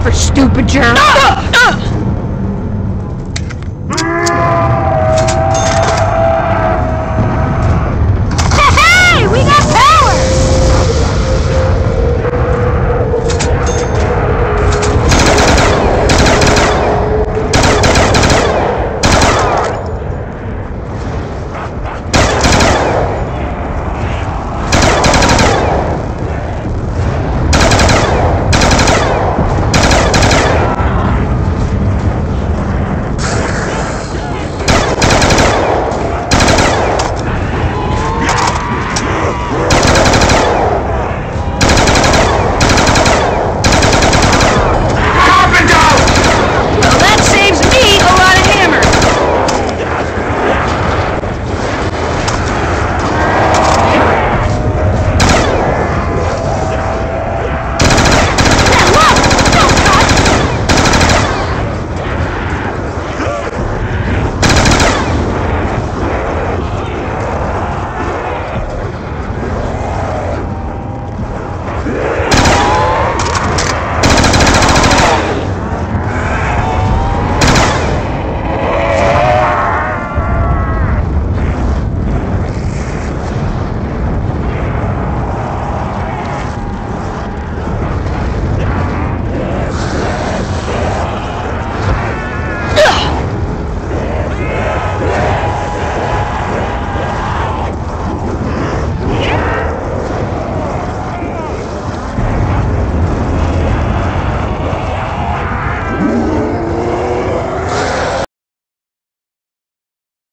for stupid jerks.